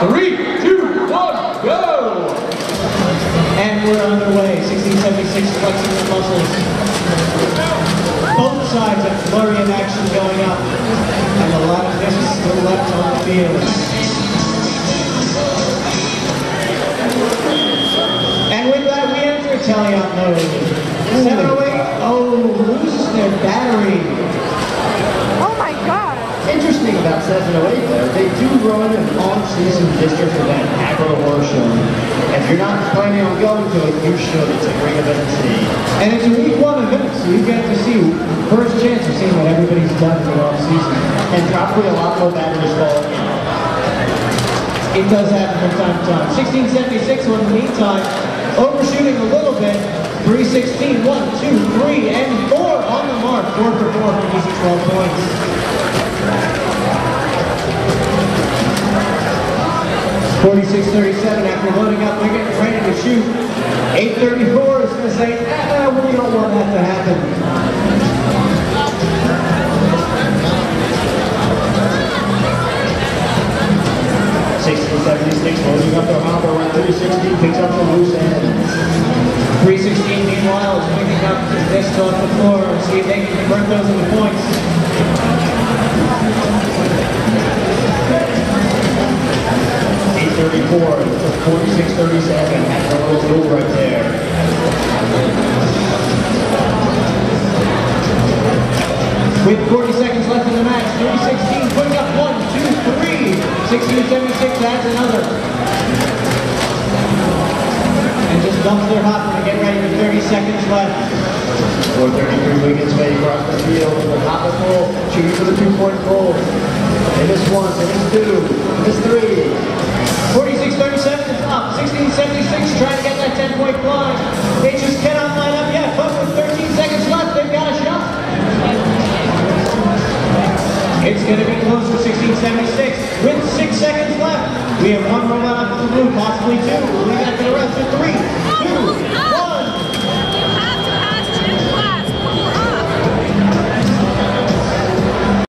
Three, two, one, go! And we're underway. 1676 flexing the muscles. Both sides a flurry of action going up. And a lot of discs still left on the field. And with that, we enter teleop mode. Interesting about 708 though, they do run an on-season district event, Agro War Show. If you're not planning on going to it, you should. It's a great event to see. And it's a week one event, so you get to see first chance of seeing what everybody's done in the off season. And probably a lot more batteries fall in. It does happen from time to time. 1676 in the meantime, overshooting a little bit. 316, 1, 2, 3, and 4 on the mark. 4 for 4 for easy 12 points. Forty-six thirty-seven. After loading up, they're getting ready to shoot. Eight thirty-four is going to say, ah, we don't want that to happen. 1676 loading up their hopper around 316, picks up the loose end. 316 meanwhile is picking up the disc off the floor and see if they can convert those into points. 834, 4637, that's a little right there. With 40 seconds left in the match, 316 putting up one, two, three. 1676 adds another. And just dumps their hopper to get ready for 30 seconds left. 433 Wiggins way across the field with a hopper full, shooting for the two-point goal. They miss one, they miss two, they miss three. 46-37 is up. 1676 trying to get that 10-point blind. They just cannot line up yet, but with 13 seconds left, they've got a shot. It's going to be closer, 1676. With six seconds left, we have one robot up to the blue, possibly two. We'll leave that to the rest of three,